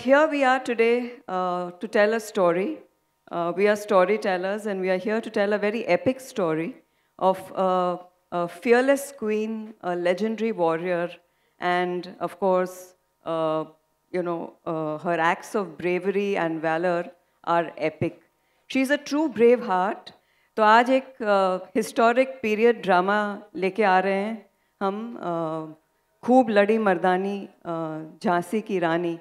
here we are today uh, to tell a story. Uh, we are storytellers, and we are here to tell a very epic story of uh, a fearless queen, a legendary warrior, and of course, uh, you know, uh, her acts of bravery and valor are epic. She is a true brave heart. तो आज एक historic period drama लेके आ रहे हैं हम खूब लड़ी मर्दानी झांसी की रानी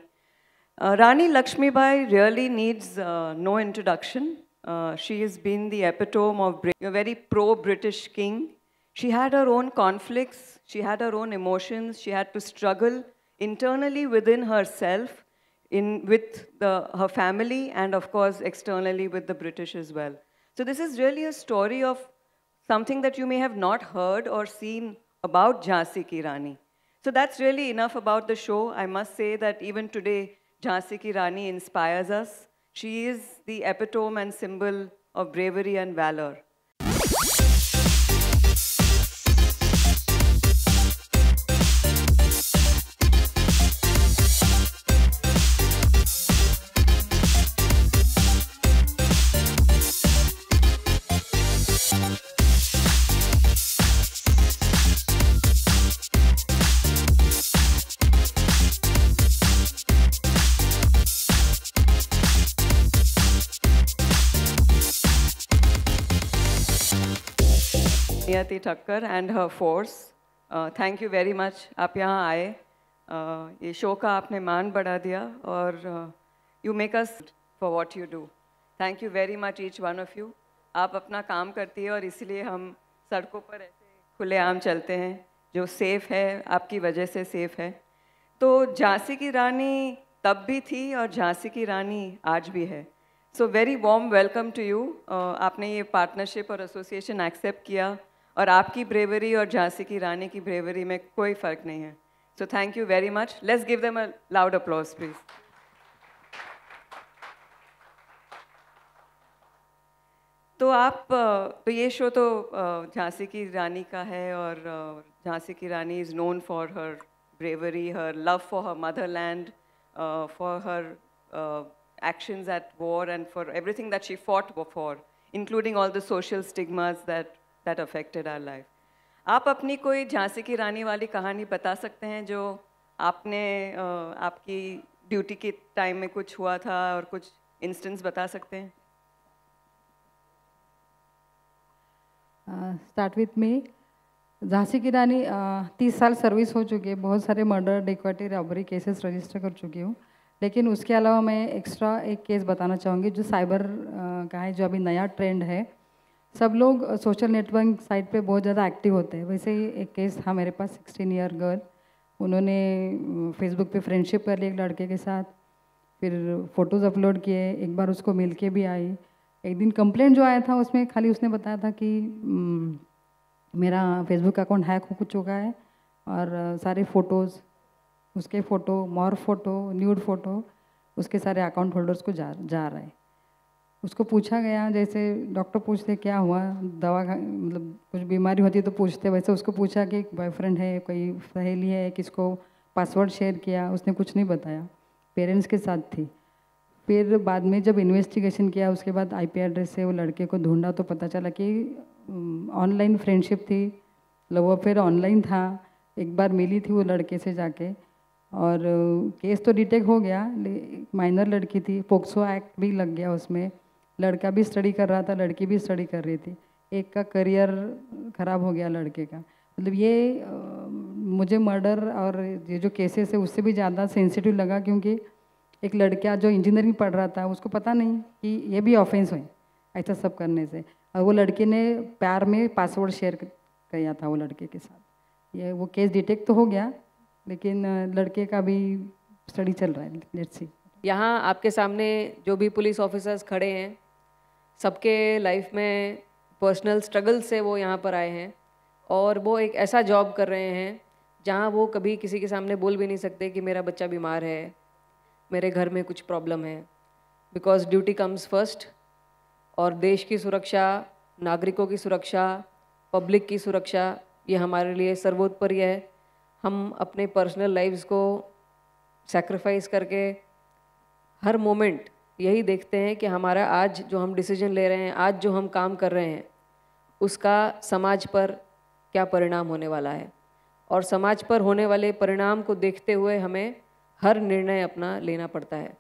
uh, Rani Lakshmibai really needs uh, no introduction. Uh, she has been the epitome of a very pro-British king. She had her own conflicts. She had her own emotions. She had to struggle internally within herself, in, with the, her family, and of course externally with the British as well. So this is really a story of something that you may have not heard or seen about Jhansi Ki Rani. So that's really enough about the show. I must say that even today, Jhansi Ki Rani inspires us. She is the epitome and symbol of bravery and valor. Niyati Thakkar and her force thank you very much आप यहाँ आए. Uh, ये show का आपने मान बढ़ा दिया और you make us for what you do thank you very much each one of you आप अपना काम करती है और इसलिए हम सड़कों पर ऐसे खुलेआम चलते हैं जो सेफ़ है आपकी वजह से सेफ़ है. तो झांसी की रानी तब भी थी और झांसी की रानी आज भी है. So very warm welcome to you आपने ये पार्टनरशिप और एसोसिएशन एक्सेप्ट किया. और आपकी ब्रेवरी और झांसी की रानी की ब्रेवरी में कोई फ़र्क नहीं है। So thank you very much let's give them a loud applause please तो आप तो ये शो तो झांसी की रानी का है और झांसी की रानी is known for her bravery her love for her motherland for her actions at war and for everything that she fought for including all the social stigmas that that affected our life. आप अपनी कोई झांसी की रानी वाली कहानी बता सकते हैं जो आपने आपकी ड्यूटी के टाइम में कुछ हुआ था और कुछ इंस्टेंस बता सकते हैं? स्टार्ट विथ मी झांसी की रानी तीस साल सर्विस हो चुकी है। बहुत सारे मर्डर डिक्वाटी रॉबरी केसेस रजिस्टर कर चुकी हूँ। लेकिन उसके अलावा मैं एक्स्ट्रा एक केस बताना चाहूँगी जो साइबर का है, जो अभी नया ट्रेंड है। सब लोग सोशल नेटवर्क साइट पे बहुत ज़्यादा एक्टिव होते हैं। वैसे ही एक केस था मेरे पास सिक्सटीन ईयर गर्ल उन्होंने फेसबुक पे फ्रेंडशिप कर ली एक लड़के के साथ। फिर फ़ोटोज़ अपलोड किए, एक बार उसको मिल के भी आई। एक दिन कंप्लेंट जो आया था उसमें खाली उसने बताया था कि मेरा फेसबुक अकाउंट हैक हो चुका है और सारे फ़ोटोज़ उसके photo morph photo nude photo उसके सारे अकाउंट होल्डर्स को जा जा रहा है। उसको पूछा गया, जैसे डॉक्टर पूछते क्या हुआ? दवा मतलब कुछ बीमारी होती है तो पूछते वैसे उसको पूछा कि बॉयफ्रेंड है, कोई सहेली है, किसको पासवर्ड शेयर किया? उसने कुछ नहीं बताया। पेरेंट्स के साथ थी। फिर बाद में जब इन्वेस्टिगेशन किया, उसके बाद आईपी एड्रेस से वो लड़के को ढूंढा तो पता चला कि ऑनलाइन फ्रेंडशिप थी। लव अफेयर ऑनलाइन था। एक बार मिली थी वो लड़के से जाके। और केस तो डिटेक्ट हो गया माइनर लड़की थी। पोक्सो एक्ट भी लग गया उसमें। लड़का भी स्टडी कर रहा था, लड़की भी स्टडी कर रही थी। एक का करियर ख़राब हो गया लड़के का। मतलब ये मुझे मर्डर और ये जो केसेस है, उससे भी ज़्यादा सेंसिटिव लगा क्योंकि एक लड़का जो इंजीनियरिंग पढ़ रहा था, उसको पता नहीं कि ये भी ऑफेंस हुए ऐसा सब करने से। और वो लड़के ने प्यार में पासवर्ड शेयर किया था वो लड़के के साथ। ये वो केस डिटेक्ट तो हो गया, लेकिन लड़के का भी स्टडी चल रहा है लेट्स सी यहाँ आपके सामने जो भी पुलिस ऑफिसर्स खड़े हैं सबके लाइफ में पर्सनल स्ट्रगल से वो यहाँ पर आए हैं और वो एक ऐसा जॉब कर रहे हैं जहाँ वो कभी किसी के सामने बोल भी नहीं सकते कि मेरा बच्चा बीमार है, मेरे घर में कुछ प्रॉब्लम है। बिकॉज़ ड्यूटी कम्स फ़र्स्ट और देश की सुरक्षा, नागरिकों की सुरक्षा पब्लिक की सुरक्षा, ये हमारे लिए सर्वोत्परि है। हम अपने पर्सनल लाइफ्स को सेक्रीफाइस करके हर मोमेंट यही देखते हैं कि हमारा आज जो हम डिसीज़न ले रहे हैं, आज जो हम काम कर रहे हैं, उसका समाज पर क्या परिणाम होने वाला है? और समाज पर होने वाले परिणाम को देखते हुए हमें हर निर्णय अपना लेना पड़ता है।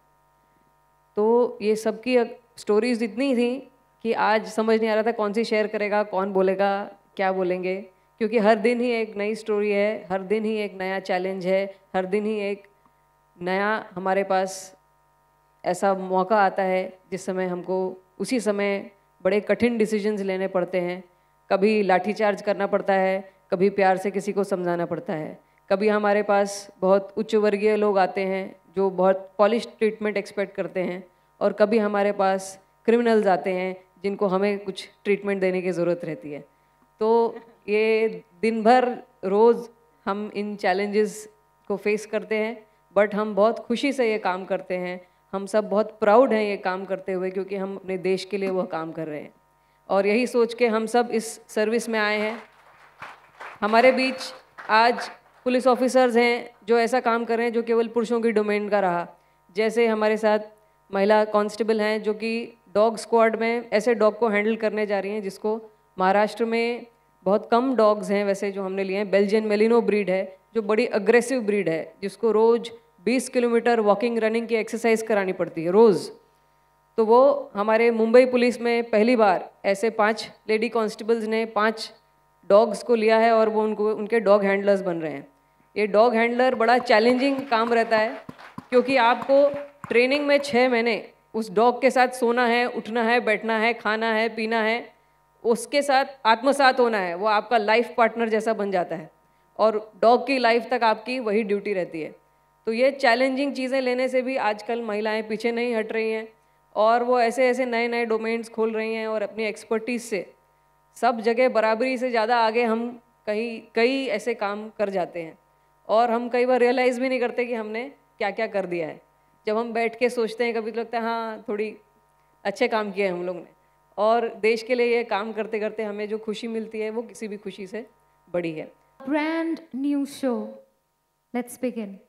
तो ये सबकी स्टोरीज इतनी थी कि आज समझ नहीं आ रहा था कौन सी शेयर करेगा, कौन बोलेगा, क्या बोलेंगे। क्योंकि हर दिन ही एक नई स्टोरी है, हर दिन ही एक नया चैलेंज है, हर दिन ही एक नया हमारे पास ऐसा मौका आता है जिस समय हमको उसी समय बड़े कठिन डिसीजंस लेने पड़ते हैं। कभी लाठीचार्ज करना पड़ता है, कभी प्यार से किसी को समझाना पड़ता है। कभी हमारे पास बहुत उच्च वर्गीय लोग आते हैं जो बहुत पॉलिश ट्रीटमेंट एक्सपेक्ट करते हैं और कभी हमारे पास क्रिमिनल्स आते हैं जिनको हमें कुछ ट्रीटमेंट देने की ज़रूरत रहती है। तो ये दिन भर रोज़ हम इन चैलेंजेस को फेस करते हैं बट हम बहुत खुशी से ये काम करते हैं हम सब बहुत प्राउड हैं ये काम करते हुए क्योंकि हम अपने देश के लिए वह काम कर रहे हैं। और यही सोच के हम सब इस सर्विस में आए हैं। हमारे बीच आज पुलिस ऑफिसर्स हैं जो ऐसा काम कर रहे हैं जो केवल पुरुषों की डोमेन का रहा। जैसे हमारे साथ महिला कांस्टेबल हैं जो कि डॉग स्क्वाड में ऐसे डॉग को हैंडल करने जा रही हैं जिसको महाराष्ट्र में बहुत कम डॉग्स हैं वैसे जो हमने लिए हैं। बेल्जियन मेलिनो ब्रीड है जो बड़ी अग्रेसिव ब्रीड है जिसको रोज़ 20 किलोमीटर वॉकिंग रनिंग की एक्सरसाइज करानी पड़ती है रोज़। तो वो हमारे मुंबई पुलिस में पहली बार ऐसे पाँच लेडी कांस्टेबल्स ने पाँच डॉग्स को लिया है और वो उनको, उनके डॉग हैंडलर्स बन रहे हैं। ये डॉग हैंडलर बड़ा चैलेंजिंग काम रहता है, क्योंकि आपको ट्रेनिंग में छः महीने उस डॉग के साथ सोना है, उठना है, बैठना है, खाना है, पीना है, उसके साथ आत्मसात होना है, वो आपका लाइफ पार्टनर जैसा बन जाता है। और डॉग की लाइफ तक आपकी वही ड्यूटी रहती है। तो ये चैलेंजिंग चीज़ें लेने से भी आजकल महिलाएँ पीछे नहीं हट रही हैं और वो ऐसे ऐसे नए नए डोमेन्स खोल रही हैं और अपनी एक्सपर्टीज से। सब जगह बराबरी से ज़्यादा आगे हम कहीं, कई ऐसे काम कर जाते हैं और हम कई बार रियलाइज़ भी नहीं करते कि हमने क्या क्या कर दिया है। जब हम बैठ के सोचते हैं, कभी तो लगता है हाँ थोड़ी अच्छे काम किए हैं हम लोग ने। और देश के लिए ये काम करते करते हमें जो खुशी मिलती है, वो किसी भी खुशी से बड़ी है। Brand new show. Let's begin.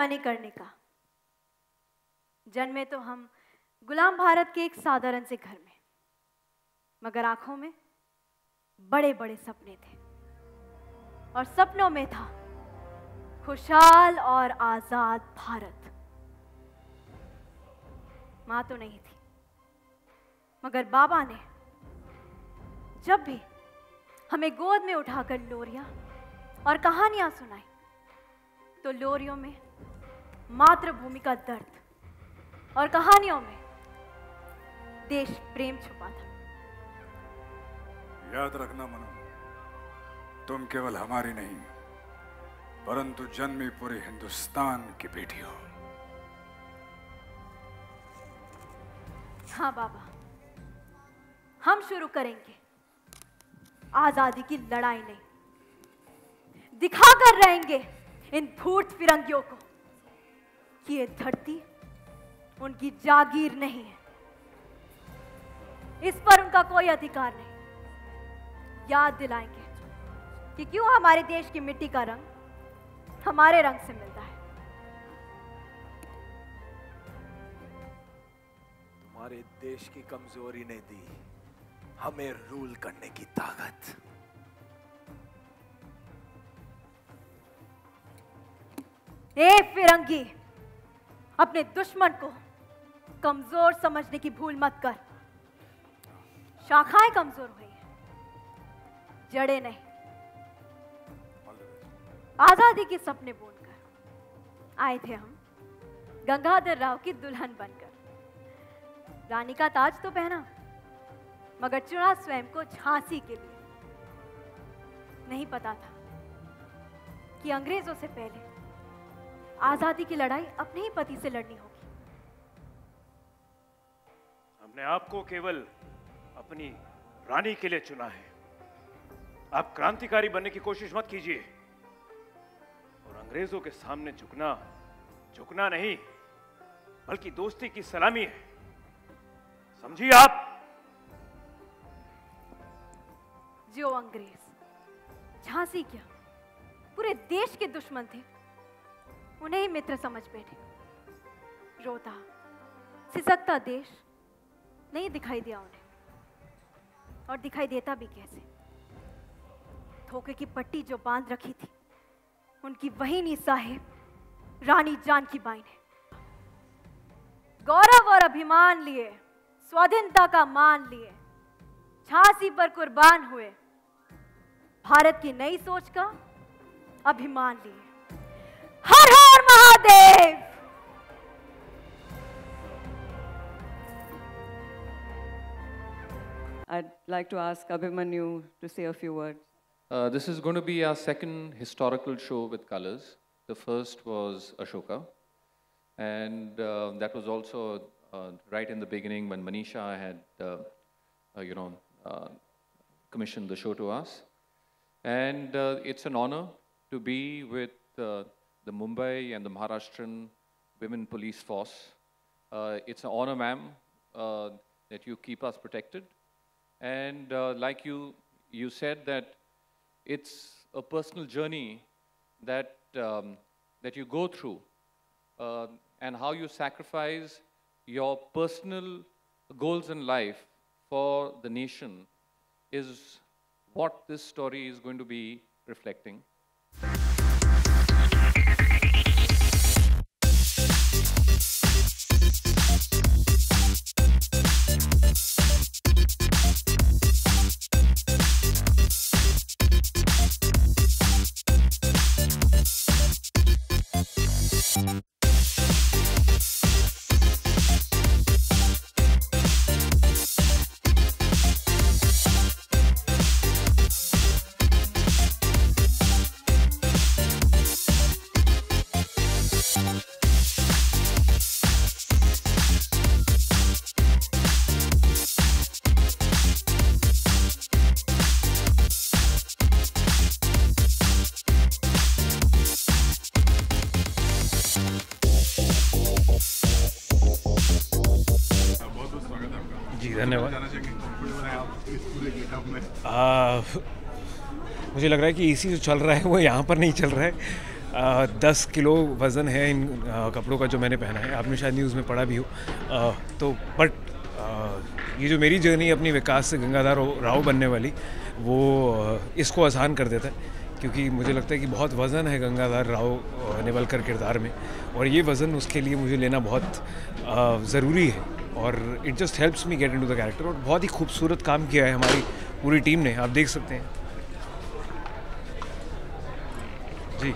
हम हैं मणिकर्णिका जन्मे तो हम गुलाम भारत के एक साधारण से घर में, मगर आँखों में बड़े बड़े सपने थे। और सपनों में था खुशहाल और आज़ाद भारत। माँ तो नहीं थी, मगर बाबा ने जब भी हमें गोद में उठाकर लोरिया और कहानियाँ सुनाई तो लोरियों में मातृभूमि का दर्द और कहानियों में देश प्रेम छुपा था। याद रखना मनु तुम केवल हमारी नहीं परंतु जन्मी पूरे हिंदुस्तान की बेटी हो। हाँ बाबा हम शुरू करेंगे। आज़ादी की लड़ाई नहीं दिखाकर रहेंगे इन भूत फिरंगियों को। कि ये धरती उनकी जागीर नहीं है। इस पर उनका कोई अधिकार नहीं। याद दिलाएँगे कि क्यों हमारे देश की मिट्टी का रंग हमारे रंग से मिलता है। हमारे देश की कमज़ोरी ने दी हमें रूल करने की ताकत। ए फिरंगी अपने दुश्मन को कमज़ोर समझने की भूल मत कर। शाखाएँ कमज़ोर हुई जड़े नहीं। आज़ादी के सपने बोलकर आए थे हम, गंगाधर राव की दुल्हन बनकर। रानी का ताज तो पहना, मगर चुना स्वयं को झांसी के लिए। नहीं पता था कि अंग्रेज़ों से पहले आज़ादी की लड़ाई अपने ही पति से लड़नी होगी। हमने आपको केवल अपनी रानी के लिए चुना है। आप क्रांतिकारी बनने की कोशिश मत कीजिए। और अंग्रेज़ों के सामने झुकना झुकना नहीं बल्कि दोस्ती की सलामी है। समझिए आप? जो अंग्रेज़ झांसी क्या? पूरे देश के दुश्मन थे। उन्हें ही मित्र समझ बैठे। रोता, सिसकता देश नहीं दिखाई दिया उन्हें, और दिखाई देता भी कैसे? धोखे की पट्टी जो बाँध रखी थी, उनकी वही नी साहेब, रानी जानकी बाई ने। गौरव और अभिमान लिए, स्वाधीनता का मान लिए, झांसी पर कुर्बान हुए। भारत की नई सोच का अभिमान लिए। हर हर I'd like to ask Abhimanyu to say a few words. Uh, this is going to be our second historical show with colors. The first was Ashoka, and uh, that was also uh, right in the beginning when Manisha had, uh, uh, you know, uh, commissioned the show to us. And it's an honor to be with the Mumbai and the Maharashtrian Women Police Force. Uh, it's an honor, ma'am, uh, that you keep us protected. And uh, like you, you said that it's a personal journey that, um, that you go through uh, and how you sacrifice your personal goals in life for the nation is what this story is going to be reflecting. मुझे लग रहा है कि इसी जो चल रहा है वो यहाँ पर नहीं चल रहा है। आ, दस किलो वज़न है इन आ, कपड़ों का जो मैंने पहना है। आपने शायद न्यूज़ में पढ़ा भी हो। आ, तो बट ये जो मेरी जर्नी अपनी विकास से गंगाधर राव बनने वाली वो इसको आसान कर देता है। क्योंकि मुझे लगता है कि बहुत वज़न है गंगाधर राव नेवलकर किरदार में। और ये वज़न उसके लिए मुझे लेना बहुत ज़रूरी है। और it just helps me get into the character और बहुत ही खूबसूरत काम किया है हमारी पूरी टीम ने। आप देख सकते हैं। जी।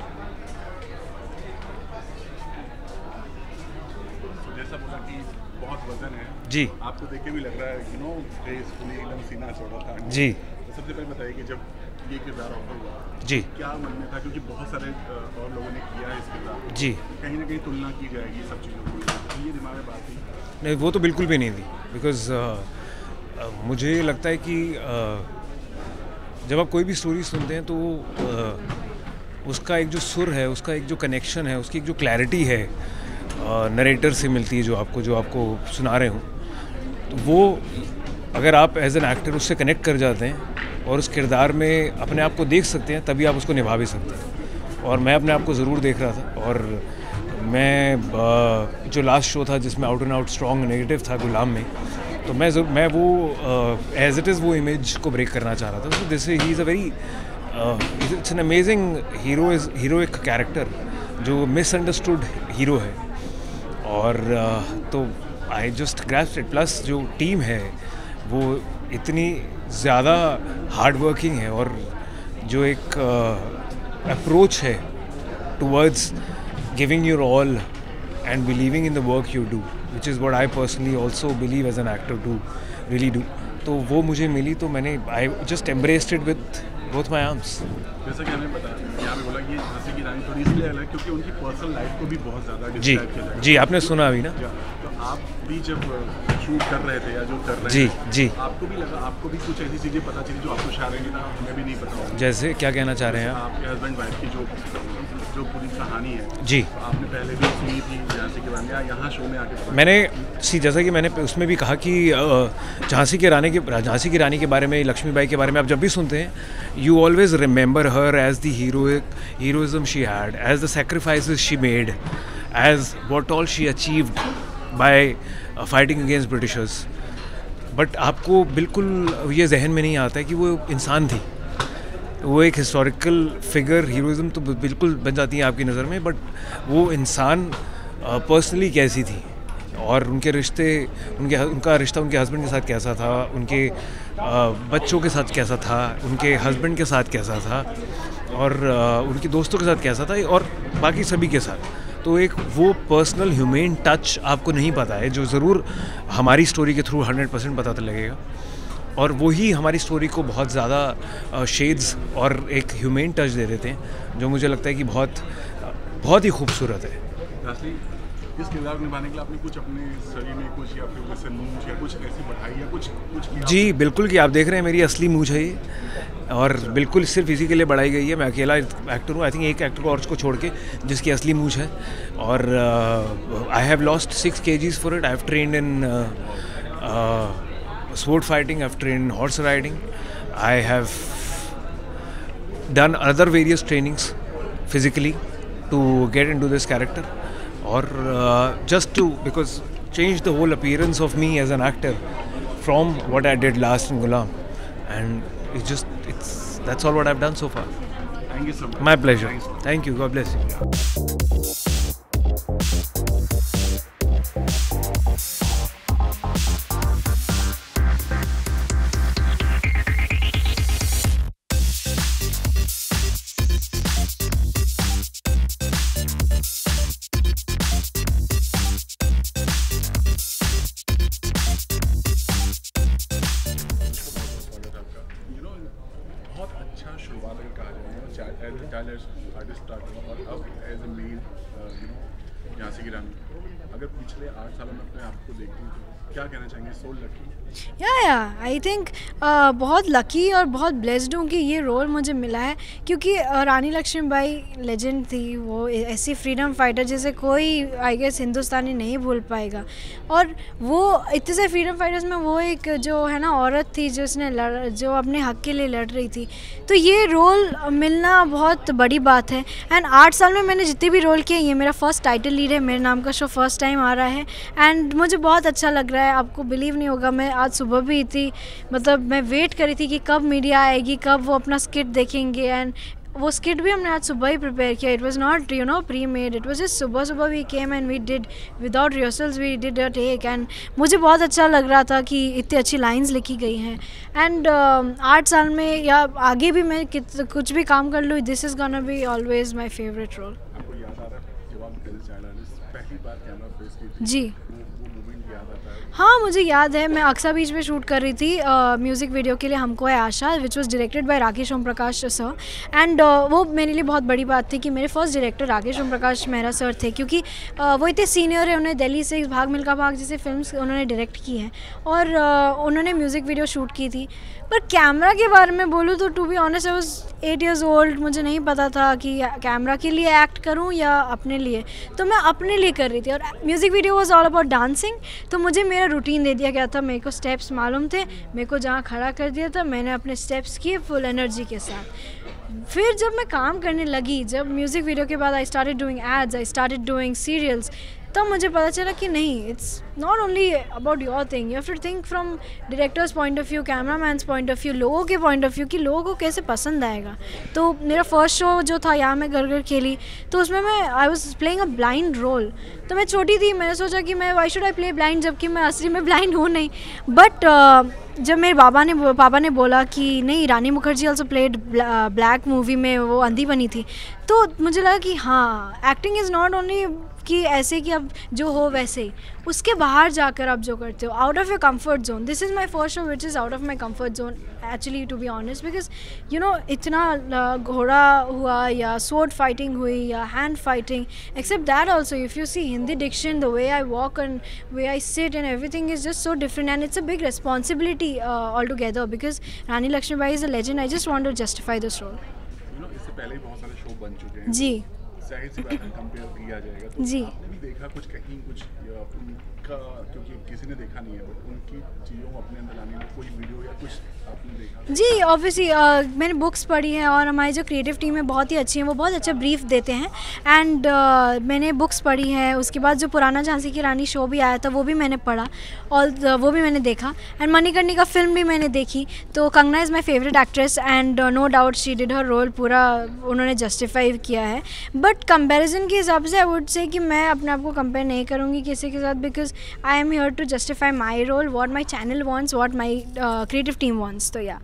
जैसा बोला कि बहुत वज़न है जी। आपको देख के भी लग रहा है यू नो ग्रेसफुली एकदम सीना चौड़ा था। जी। तो सबसे पहले बताइए कि जब ये किरदार ऑफ़र हुआ जी। क्या मन में था? क्योंकि बहुत सारे और लोगों ने किया है इस किरदार जी। कहीं ना कहीं तुलना की जाएगी सब चीज़ों की तो ये दिमाग में बात थी। नहीं वो तो बिल्कुल भी नहीं थी। बिकॉज़ uh, मुझे लगता है कि uh, जब आप कोई भी स्टोरी सुनते हैं तो uh, उसका एक जो सुर है, उसका एक जो कनेक्शन है, उसकी एक जो क्लैरिटी है नरेटर से मिलती है जो आपको जो आपको सुना रहे हूँ तो वो अगर आप एज एन एक्टर उससे कनेक्ट कर जाते हैं और उस किरदार में अपने आप को देख सकते हैं, तभी आप उसको निभा भी सकते हैं। और मैं अपने आप को ज़रूर देख रहा था और मैं जो लास्ट शो था जिसमें out and out strong negative था गुलाम में तो मैं मैं वो एज इट इज़ वो इमेज को ब्रेक करना चाह रहा था। This he is a very it's an amazing hero is heroic character जो मिसअंडरस्टूड हीरो है। और uh, तो I just grasped it plus जो टीम है वो इतनी ज़्यादा हार्ड वर्किंग है और जो एक अप्रोच uh, है towards giving your all and believing in the work you do which is what I personally also believe as an actor to really do तो वो मुझे मिली तो मैंने I just embraced with both my arms जैसा कि हमें बताया यहाँ पे बोला कि झांसी की रानी थोड़ी इसलिए अलग क्योंकि उनकी पर्सनल लाइफ को भी बहुत ज़्यादा जी जी आपने सुना अभी ना? तो आप भी जब शूट कर रहे थे या जो कर रहे जी जी। आपको भी लगा आपको भी कुछ ऐसी चीज़ें पता चली जो आपको शायद हमें भी नहीं पता जैसे क्या कहना चाह रहे हैं आपके हस्बैंड वाइफ की जो जो पूरी कहानी है। जी। तो आपने पहले भी सुनी थी झांसी की रानी यहाँ शो में आके मैंने सी जैसा कि मैंने उसमें भी कहा कि झांसी के रानी के झांसी की रानी के बारे में लक्ष्मीबाई के बारे में आप जब भी सुनते हैं you always remember her as the heroic heroism she had as the sacrifices she made as what all she achieved by fighting against Britishers but आपको बिल्कुल ये जहन में नहीं आता है कि वो इंसान थी। वो एक हिस्टोरिकल फिगर हीरोइज्म तो बिल्कुल बन जाती है आपकी नज़र में बट वो इंसान पर्सनली कैसी थी? और उनके रिश्ते, उनके उनका रिश्ता उनके हस्बैंड के साथ कैसा था? उनके बच्चों के साथ कैसा था? उनके हस्बैंड के साथ कैसा था? और उनके दोस्तों के साथ कैसा था? और बाकी सभी के साथ। तो एक वो पर्सनल ह्यूमेन टच आपको नहीं पता है, जो ज़रूर हमारी स्टोरी के थ्रू हंड्रेड परसेंट पता लगेगा। और वही हमारी स्टोरी को बहुत ज़्यादा शेड्स और एक ह्यूमेन टच दे देते हैं जो मुझे लगता है कि बहुत बहुत ही खूबसूरत है। इस किरदार निभाने के लिए आपने कुछ अपने शरीर में कुछ या फिर जैसे मूंछ या कुछ ऐसी बढ़ाई या कुछ कुछ किया? जी बिल्कुल कि आप देख रहे हैं मेरी असली मूछ है ये और बिल्कुल सिर्फ़ इसी के लिए बढ़ाई गई है। मैं अकेला एक्टर हूँ आई थिंक एक एक्टर को और को छोड़ के जिसकी असली मूछ है। और I have lost six kgs for it I have trained in Sword fighting, I've trained horse riding, I have done other various trainings physically to get into this character or uh, just to because change the whole appearance of me as an actor from what I did last in Gulam and it's just it's that's all what I've done so far. Thank you so much. My pleasure. Thank you. God bless you. No Jhansi की रानी अगर पिछले आठ सालों में अपने आप को देखूँ तो क्या कहना चाहेंगे? So lucky. Yeah yeah I think बहुत लकी और बहुत ब्लेस्ड हूँ कि ये रोल मुझे मिला है क्योंकि uh, रानी लक्ष्मीबाई लेजेंड थी वो ऐसी फ्रीडम फाइटर जैसे कोई आई गेस हिंदुस्तानी नहीं भूल पाएगा। और वो इतने से फ्रीडम फाइटर्स में वो एक जो है ना औरत थी जो उसने लड़ जो अपने हक के लिए लड़ रही थी। तो ये रोल मिलना बहुत बड़ी बात है। एंड आठ साल में मैंने जितने भी रोल किए ये मेरा फ़र्स्ट टाइटल लीड है मेरे नाम का शो फ़र्स्ट टाइम आ रहा है। एंड मुझे बहुत अच्छा लग रहा है, आपको बिलीव नहीं होगा, मैं आज सुबह भी थी मतलब मैं वेट करी थी कि कब मीडिया आएगी, कब वो अपना स्किट देखेंगे। एंड वो स्किट भी हमने आज सुबह ही प्रिपेयर किया। It was not you know pre made it was just सुबह सुबह we came and we did without rehearsals we did a take and मुझे बहुत अच्छा लग रहा था कि इतनी अच्छी लाइंस लिखी गई हैं। एंड आठ साल में या आगे भी मैं कुछ भी काम कर लूँ this is gonna be always my favourite role जी। है मुझे याद है मैं अक्सा बीच में शूट कर रही थी म्यूज़िक वीडियो के लिए हमको है आशा which was directed by Rakesh Om Prakash sir and वो मेरे लिए बहुत बड़ी बात थी कि मेरे first director Rakesh Om Prakash Mehra sir थे क्योंकि uh, वो इतने सीनियर है उन्होंने दिल्ली से भाग मिल्खा भाग जैसे फ़िल्म उन्होंने डायरेक्ट की हैं। और uh, उन्होंने म्यूज़िक वीडियो शूट की थी। पर कैमरा के बारे में बोलूँ तो to be honest I was eight years old मुझे नहीं पता था कि कैमरा के लिए एक्ट करूँ या अपने लिए। तो मैं अपने लिए कर रही थी और music video was all about dancing तो मुझे मेरा रूटीन दे दिया गया था। मेरे को स्टेप्स मालूम थे, मेरे को जहाँ खड़ा कर दिया था, मैंने अपने स्टेप्स किए फुल एनर्जी के साथ। फिर जब मैं काम करने लगी, जब म्यूज़िक वीडियो के बाद I started doing ads I started doing serials तब मुझे पता चला कि नहीं it's not only about your thing you have to think from director's point of view camera man's point of view लोगों के पॉइंट ऑफ़ व्यू कि लोगों को कैसे पसंद आएगा। तो मेरा फ़र्स्ट शो जो था, यहाँ मैं घर घर खेली तो उसमें मैं I was playing a blind role तो मैं छोटी थी, मैंने सोचा कि मैं why should I play blind जबकि मैं असली में ब्लाइंड हूँ नहीं। बट जब मेरे बाबा ने पापा ने बोला कि नहीं, Rani Mukherjee also played Black movie में वो अंधी बनी थी। तो मुझे लगा कि हाँ एक्टिंग इज़ नॉट ओनली कि ऐसे कि अब जो हो वैसे उसके बाहर जाकर आप जो करते हो out of your comfort zone this is my first show which is out of my comfort zone actually to be honest because you know इतना घोड़ा हुआ या सोड फाइटिंग हुई या hand fighting except that also if you see Hindi diction the way I walk and way I sit and everything is just so different and it's a big responsibility all together because Rani Lakshmibai is a legend I just want to justify this role पहले बहुत सारे show बन चुके हैं। जी। ज़ाहिर सी बात है compare किया जाएगा तो जी। देखा, कुछ कहीं, कुछ उनका, क्योंकि किसी ने देखा नहीं है बट उनकी चीज़ों को अपने अंदर लाने में कोई वीडियो या कुछ जी ऑब्वियसली uh, मैंने बुक्स पढ़ी हैं और हमारी जो क्रिएटिव टीम है बहुत ही अच्छी है वो बहुत अच्छा ब्रीफ देते हैं। एंड uh, मैंने बुक्स पढ़ी है उसके बाद जो पुराना झांसी की रानी शो भी आया था वो भी मैंने पढ़ा और uh, वो भी मैंने देखा। एंड मणिकर्णी का फ़िल्म भी मैंने देखी। तो Kangana is my favourite actress and no doubt she did her role पूरा उन्होंने जस्टिफाई किया है। बट कंपेरिजन के हिसाब से आई वुड से कि मैं अपने आप को कंपेयर नहीं करूँगी किसी के साथ because I am here to justify my role what my channel wants what my creative team wants तो या।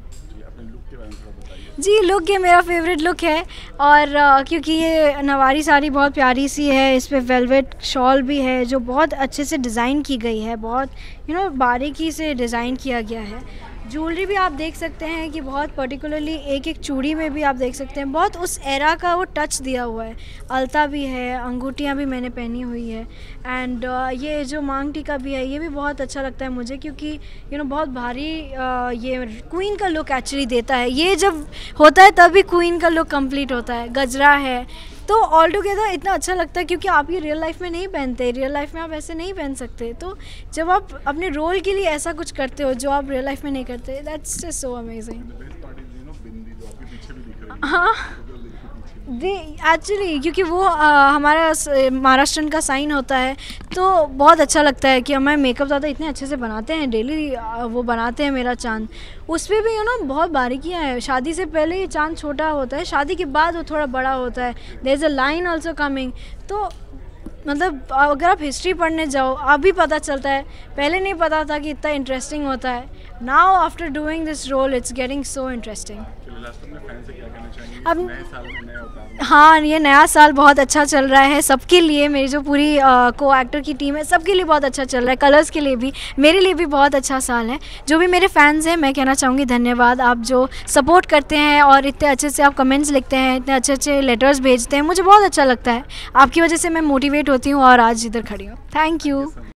जी लुक ये मेरा फेवरेट लुक है और आ, क्योंकि ये नवारी साड़ी बहुत प्यारी सी है इस पर वेलवेट शॉल भी है जो बहुत अच्छे से डिज़ाइन की गई है बहुत यू नो बारीकी से डिज़ाइन किया गया है। ज्वेलरी भी आप देख सकते हैं कि बहुत पर्टिकुलरली एक एक चूड़ी में भी आप देख सकते हैं। बहुत उस एरा का वो टच दिया हुआ है। अलता भी है अंगूठियाँ भी मैंने पहनी हुई है। एंड uh, ये जो मांग टीका भी है ये भी बहुत अच्छा लगता है मुझे क्योंकि यू नो बहुत भारी uh, ये क्वीन का लुक एक्चुअली देता है। ये जब होता है तभी क्वीन का लुक कंप्लीट होता है। गजरा है तो ऑल टुगेदर इतना अच्छा लगता है क्योंकि आप ये रियल लाइफ में नहीं पहनते रियल लाइफ में आप ऐसे नहीं पहन सकते। तो जब आप अपने रोल के लिए ऐसा कुछ करते हो जो आप रियल लाइफ में नहीं करते दैट्स जस्ट सो अमेजिंग हाँ। दे एक्चुअली क्योंकि वो आ, हमारा महाराष्ट्रन का साइन होता है तो बहुत अच्छा लगता है कि हमारे मेकअप ज़्यादा इतने अच्छे से बनाते हैं डेली वो बनाते हैं मेरा चाँद। उस पर भी यू नो बहुत बारीकियाँ हैं। शादी से पहले ये चाँद छोटा होता है शादी के बाद वो थोड़ा बड़ा होता है। There is a line also coming तो मतलब अगर आप हिस्ट्री पढ़ने जाओ अभी पता चलता है। पहले नहीं पता था कि इतना इंटरेस्टिंग होता है। Now after doing this role it's getting so interesting अब हाँ ये नया साल बहुत अच्छा चल रहा है सबके लिए। मेरी जो पूरी को एक्टर की टीम है सबके लिए बहुत अच्छा चल रहा है कलर्स के लिए भी। मेरे लिए भी बहुत अच्छा साल है। जो भी मेरे फैंस हैं मैं कहना चाहूँगी धन्यवाद। आप जो सपोर्ट करते हैं और इतने अच्छे से आप कमेंट्स लिखते हैं इतने अच्छे अच्छे लेटर्स भेजते हैं मुझे बहुत अच्छा लगता है। आपकी वजह से मैं मोटिवेट होती हूँ और आज इधर खड़ी हूँ। Thank you